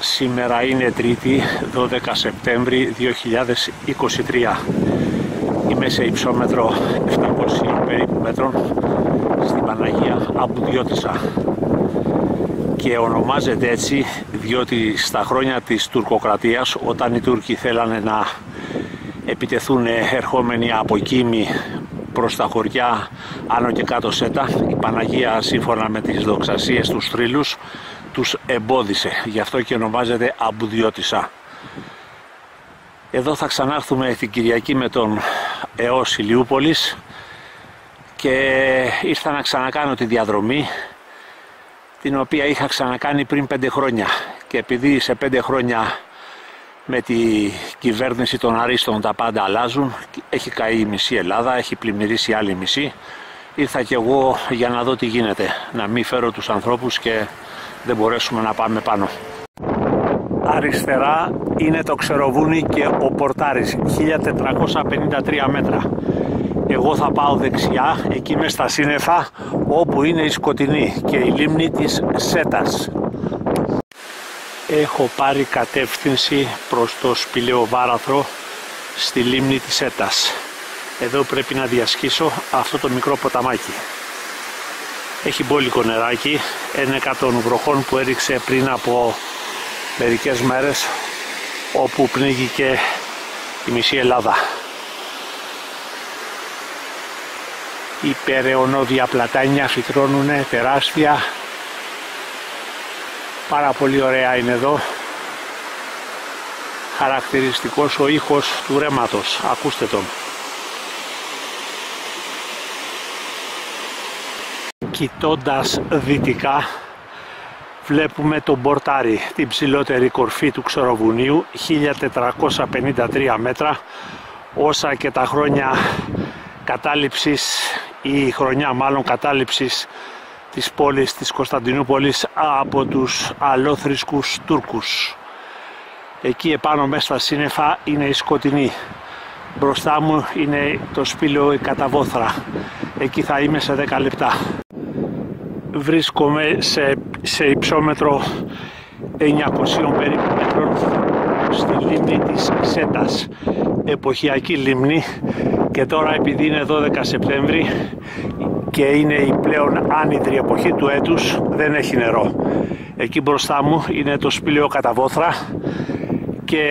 Σήμερα είναι Τρίτη, 12 Σεπτέμβρη 2023. Είμαι σε υψόμετρο 700 περίπου μέτρων στην Παναγία Αμπουδιώτησα και ονομάζεται έτσι διότι στα χρόνια της τουρκοκρατίας όταν οι Τούρκοι θέλανε να επιτεθούν ερχόμενοι από Κίμη προς τα χωριά άνω και κάτω σέτα η Παναγία σύμφωνα με τις δοξασίες τους θρύλους τους εμπόδισε. Γι' αυτό και ονομάζεται Αμπουδιώτησα. Εδώ θα ξανάρθουμε την Κυριακή με τον ΕΟΣ Ηλιούπολης και ήρθα να ξανακάνω τη διαδρομή την οποία είχα ξανακάνει πριν πέντε χρόνια. Και επειδή σε πέντε χρόνια με τη κυβέρνηση των Αρίστων τα πάντα αλλάζουν έχει καεί η μισή Ελλάδα, έχει πλημμυρίσει άλλη μισή ήρθα και εγώ για να δω τι γίνεται να μην φέρω τους ανθρώπους και δεν μπορέσουμε να πάμε πάνω Αριστερά είναι το Ξεροβούνι και ο Πορτάρης 1453 μέτρα εγώ θα πάω δεξιά εκεί μες στα σύννεφα όπου είναι η σκοτεινή και η λίμνη της Σέτας έχω πάρει κατεύθυνση προς το σπηλαίο βάραθρο στη λίμνη της Έτας. Εδώ πρέπει να διασχίσω αυτό το μικρό ποταμάκι. Έχει μπόλικο νεράκι, ένα των βροχών που έριξε πριν από μερικές μέρες όπου πνίγηκε η μισή Ελλάδα. Οι περαιονόδια πλατάνια φυτρώνουν τεράστια Πάρα πολύ ωραία είναι εδώ. Χαρακτηριστικός ο ήχος του ρέματος. Ακούστε τον. Κοιτώντας δυτικά βλέπουμε τον Μπορτάρι, την ψηλότερη κορφή του Ξεροβουνίου, 1453 μέτρα, όσα και τα χρόνια κατάληψης ή η χρονιά μάλλον κατάληψης της πόλης της Κωνσταντινούπολης από τους αλόθρησκους Τούρκους. Εκεί επάνω μέσα στα σύννεφα είναι η σκοτεινή. Μπροστά μου είναι το σπήλαιο η καταβόθρα. Εκεί θα είμαι σε 10 λεπτά. Βρίσκομαι σε, σε υψόμετρο 900 περίπου μέτρων στη λίμνη της Σέτας. Εποχιακή λίμνη και τώρα επειδή είναι 12 Σεπτέμβρη και είναι η πλέον άνυδρη εποχή του έτους δεν έχει νερό. Εκεί μπροστά μου είναι το σπήλαιο καταβόθρα και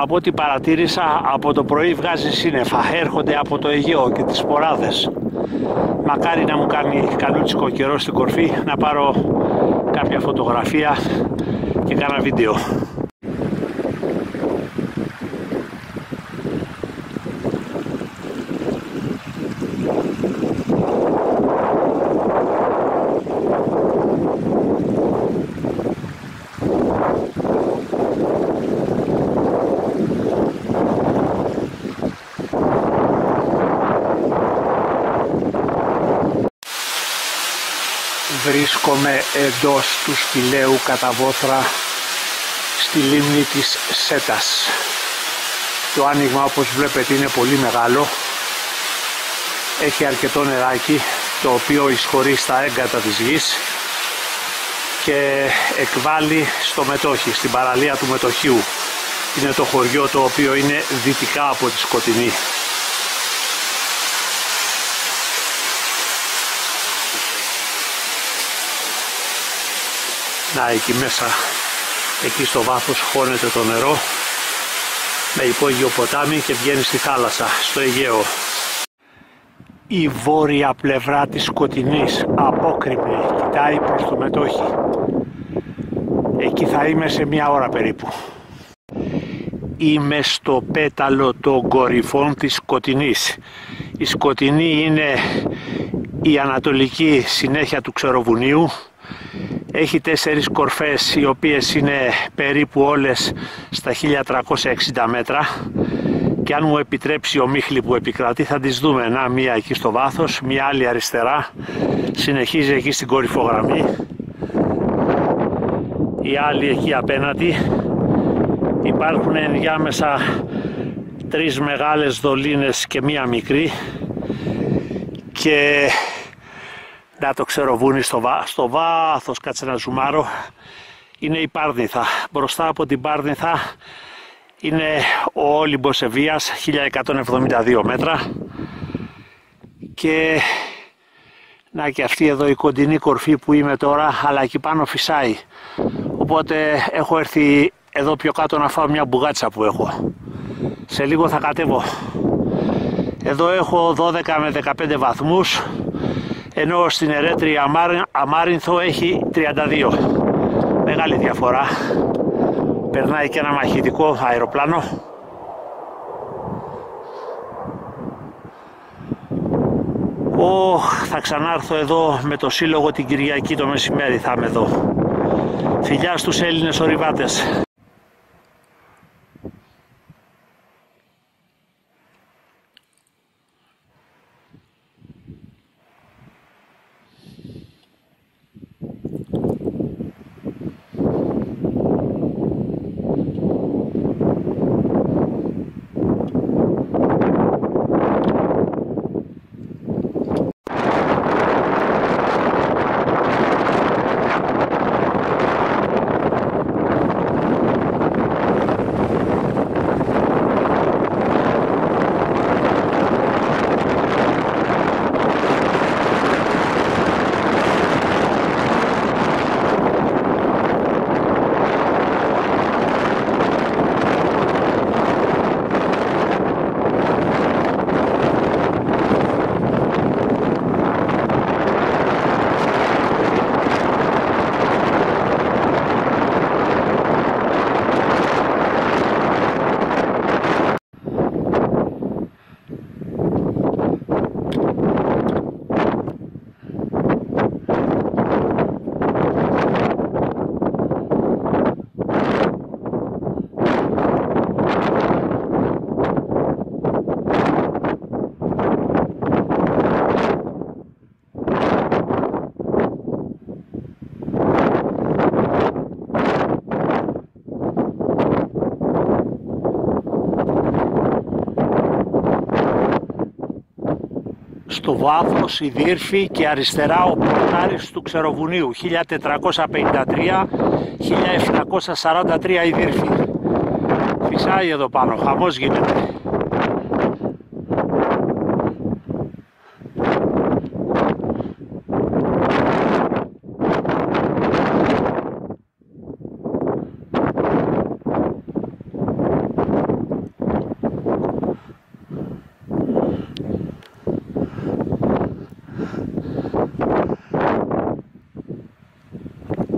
από ό,τι παρατήρησα από το πρωί βγάζει σύννεφα. Έρχονται από το Αιγαίο και τις σποράδες μακάρι να μου κάνει καλούτσικο καιρό στην κορφή να πάρω κάποια φωτογραφία και κάνα βίντεο βρίσκομαι εντός του σπηλαίου καταβόθρα στη λίμνη της Σέτας. Το άνοιγμα όπως βλέπετε είναι πολύ μεγάλο. Έχει αρκετό νεράκι το οποίο εισχωρεί στα έγκατα της γης και εκβάλλει στο μετόχι, στην παραλία του μετοχίου. Είναι το χωριό το οποίο είναι δυτικά από τη Σκοτεινή. Να εκεί μέσα, εκεί στο βάθος χώνεται το νερό με υπόγειο ποτάμι και βγαίνει στη θάλασσα, στο Αιγαίο. Η βόρεια πλευρά της σκοτεινής, απόκρυπνη, κοιτάει προς το μετόχι. Εκεί θα είμαι σε μια ώρα περίπου. Είμαι στο πέταλο των κορυφών της σκοτεινής. Η σκοτεινή είναι η ανατολική συνέχεια του Ξεροβουνίου έχει τέσσερις κορφές οι οποίες είναι περίπου όλες στα 1360 μέτρα. Και αν μου επιτρέψει ο Μίχλη που επικρατεί θα τις δούμε. Να μία εκεί στο βάθος, μία άλλη αριστερά. Συνεχίζει εκεί στην κορυφογραμμή. Η άλλη εκεί απέναντι. Υπάρχουν ενδιάμεσα τρεις μεγάλες δολίνες και μία μικρή. Και να το ξέρω βούνι στο, βά, στο βάθος κάτσε να ζουμάρω. Είναι η Πάρνηθα. Μπροστά από την Πάρνηθα είναι ο Όλυμπος Ευβίας 1172 μέτρα. Και να και αυτή εδώ η κοντινή κορφή που είμαι τώρα αλλά εκεί πάνω φυσάει. Οπότε έχω έρθει εδώ πιο κάτω να φάω μια μπουγάτσα που έχω. Σε λίγο θα κατέβω. Εδώ έχω 12 με 15 βαθμούς ενώ στην Ερέτρη Αμάρινθο έχει 32 μεγάλη διαφορά περνάει και ένα μαχητικό αεροπλάνο Ωχ, θα ξανάρθω εδώ με το σύλλογο την Κυριακή το μεσημέρι θα είμαι εδώ. Φιλιά στους Έλληνες ορειβάτες. Στο βάθος η Δύρφη και αριστερά ο Πορτάρης του Ξεροβουνίου. 1453-1743 η Δύρφη φυσάει εδώ πάνω, χαμός γίνεται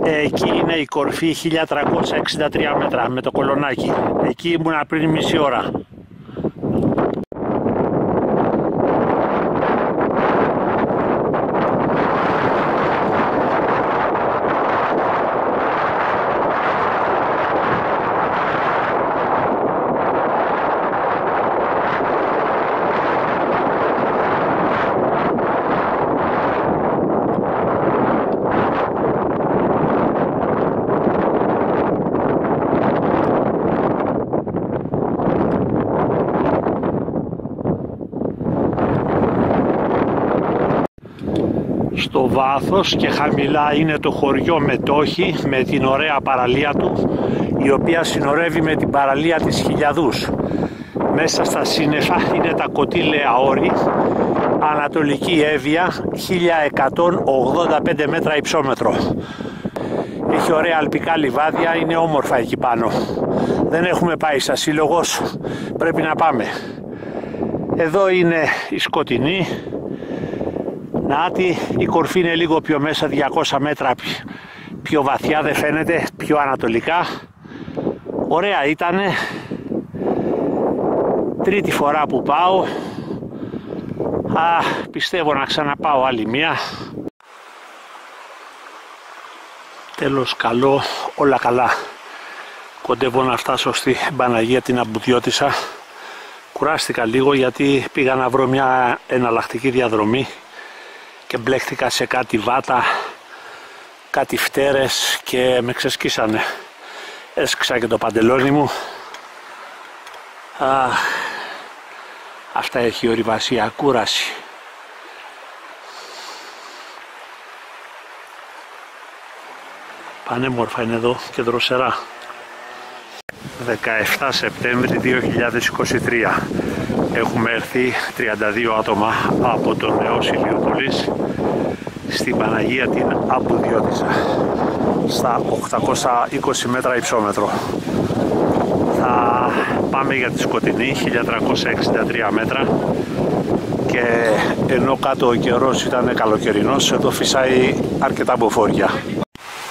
εκεί είναι η κορφή 1363 μέτρα με το κολονάκι. Εκεί ήμουν πριν μισή ώρα. Στο βάθος και χαμηλά είναι το χωριό Μετόχη με την ωραία παραλία του η οποία συνορεύει με την παραλία της Χιλιαδούς. Μέσα στα σύννεφα είναι τα κοτήλαια όρη Ανατολική Εύβοια 1185 μέτρα υψόμετρο. Έχει ωραία αλπικά λιβάδια είναι όμορφα εκεί πάνω. Δεν έχουμε πάει σαν σύλλογος πρέπει να πάμε. Εδώ είναι η σκοτεινή Νάτι, η κορφή είναι λίγο πιο μέσα, 200 μέτρα πιο βαθιά δεν φαίνεται, πιο ανατολικά. Ωραία ήτανε. Τρίτη φορά που πάω. Α, πιστεύω να ξαναπάω άλλη μία. Τέλος καλό, όλα καλά. Κοντεύω να φτάσω στη Παναγία την Αμπουδιώτησα. Κουράστηκα λίγο γιατί πήγα να βρω μια εναλλακτική διαδρομή και μπλέχτηκα σε κάτι βάτα, κάτι φτέρες και με ξεσκίσανε. Έσκυσα και το παντελόνι μου. Α, αυτά έχει ορειβασία, κούραση. Πανέμορφα είναι εδώ και δροσερά. 17 Σεπτέμβρη 2023 έχουμε έρθει 32 άτομα από τον νέο Ηλιούπολης στην Παναγία την Αμπουδιώτησα στα 820 μέτρα υψόμετρο. Θα πάμε για τη σκοτεινή 1363 μέτρα. Και ενώ κάτω ο καιρός ήταν καλοκαιρινός εδώ φυσάει αρκετά μποφόρια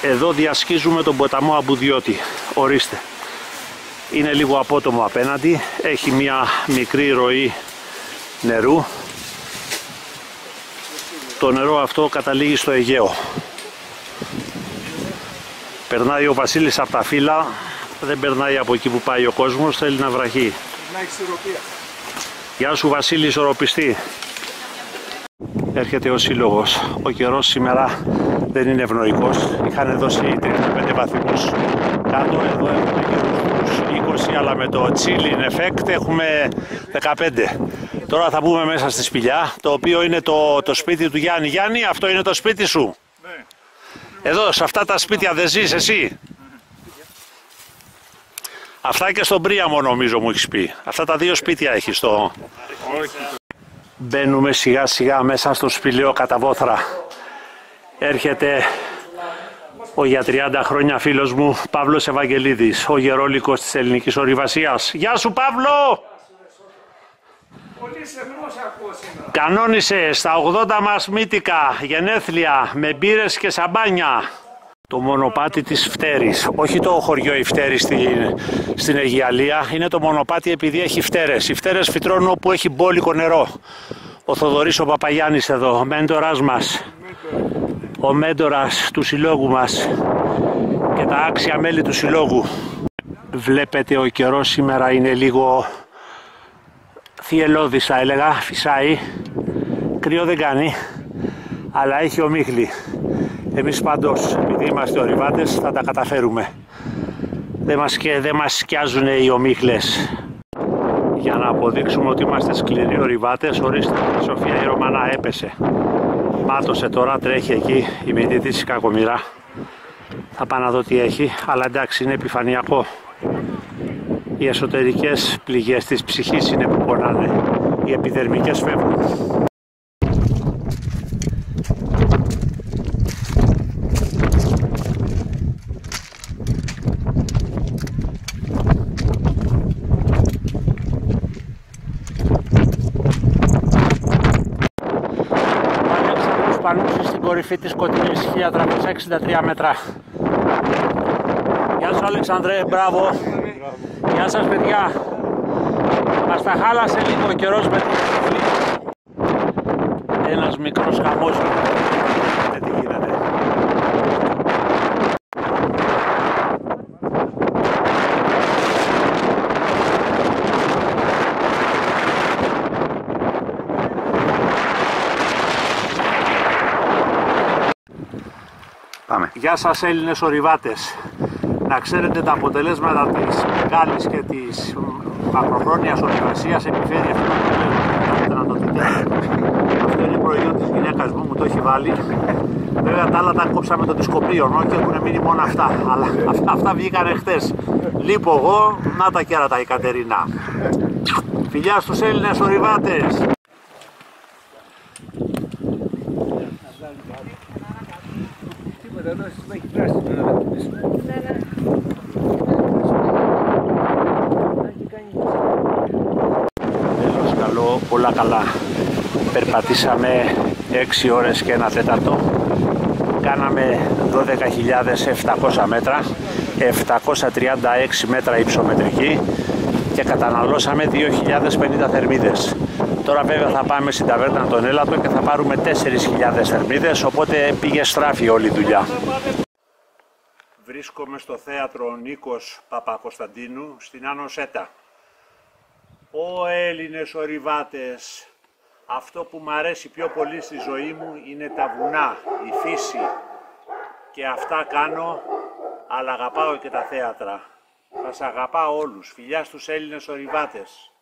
εδώ διασχίζουμε τον ποταμό Αμπουδιώτη. Ορίστε είναι λίγο απότομο απέναντι. Έχει μια μικρή ροή νερού. Το νερό αυτό καταλήγει στο Αιγαίο. Περνάει ο Βασίλης από τα φύλλα. Δεν περνάει από εκεί που πάει ο κόσμος. Θέλει να βραχεί. Γεια σου Βασίλη ισορροπιστή έρχεται ο σύλλογος. Ο καιρός σήμερα δεν είναι ευνοϊκός. Είχαν δώσει 35 βαθμούς. Κάτω εδώ έχουμε γύρω 20 αλλά με το chilling effect έχουμε 15 τώρα θα μπούμε μέσα στη σπηλιά το οποίο είναι το, το σπίτι του Γιάννη. Γιάννη αυτό είναι το σπίτι σου; Ναι. εδώ σε αυτά τα σπίτια δεν ζεις εσύ; Αυτά και στον Πρίαμο νομίζω μου έχεις πει. Αυτά τα δύο σπίτια έχεις στο... Μπαίνουμε σιγά σιγά μέσα στο σπηλαίο καταβόθρα. Έρχεται ο για 30 χρόνια φίλος μου Παύλος Ευαγγελίδης, ο γερόλικος της ελληνικής ορειβασίας. Γεια σου Παύλο! Κανόνισε στα 80 μας μύτικα γενέθλια με μπύρες και σαμπάνια. Το μονοπάτι της Φτέρης, όχι το χωριό η Φτέρη στην, στην Αιγιαλία, είναι το μονοπάτι επειδή έχει φτέρες. Οι φτέρες φυτρώνουν όπου έχει μπόλικο νερό. Ο Θοδωρής ο Παπαγιάννης εδώ, ο μέντορας μας, ο μέντορας του συλλόγου μας και τα άξια μέλη του συλλόγου. Βλέπετε ο καιρός σήμερα είναι λίγο θυελώδης θα έλεγα, φυσάει, κρύο δεν κάνει, αλλά έχει ομίχλη. Εμείς πάντως, επειδή είμαστε ορειβάτες, θα τα καταφέρουμε. Δεν μας, δεν μας σκιάζουν οι ομίχλες. Για να αποδείξουμε ότι είμαστε σκληροί ορειβάτες, ορίστε, η Σοφία η Ρωμανά έπεσε. Μάτωσε τώρα, τρέχει εκεί η μύτη της κακομοιρά. Θα πάω να δω τι έχει, αλλά εντάξει είναι επιφανειακό. Οι εσωτερικές πληγές της ψυχής είναι που πονάνε. Οι επιδερμικές φεύγουν. Κορυφή της Κοτινής 1363 μέτρα. Γεια σου Αλεξανδρέ, μπράβο. Γεια σας παιδιά. Μας τα χάλασε λίγο ο καιρός με την Ένας μικρός χαμός. Γεια σας Έλληνες ορειβάτες. Να ξέρετε τα αποτελέσματα της μεγάλης και της μακροχρόνιας ορειβασίας επιφέρει αυτό το να το δείτε. Αυτό είναι προϊόν της γυναίκας μου, μου το έχει βάλει. Βέβαια τα άλλα τα κόψαμε το δισκοπείο και έχουν μείνει μόνο αυτά. Αλλά αυτά, αυτά βγήκαν χτες. Λείπω εγώ, να τα κέρατα η Κατερίνα. Φιλιά στους Έλληνες ορειβάτες. Τέλος καλό, όλα καλά. Περπατήσαμε 6 ώρες και ένα τέταρτο. Κάναμε 12.700 μέτρα, 736 μέτρα υψομετρική και καταναλώσαμε 2.050 θερμίδες. Τώρα βέβαια θα πάμε στην ταβέρνα των Έλατο και θα πάρουμε 4.000 θερμίδες, οπότε πήγε στράφη όλη η δουλειά. Βρίσκομαι στο θέατρο Νίκος Παπακοσταντίνου στην Άνω Σέτα. Ω Έλληνες ορειβάτες, αυτό που μου αρέσει πιο πολύ στη ζωή μου είναι τα βουνά, η φύση και αυτά κάνω, αλλά αγαπάω και τα θέατρα. Θα σας αγαπάω όλους. Φιλιά στους Έλληνες ορειβάτες.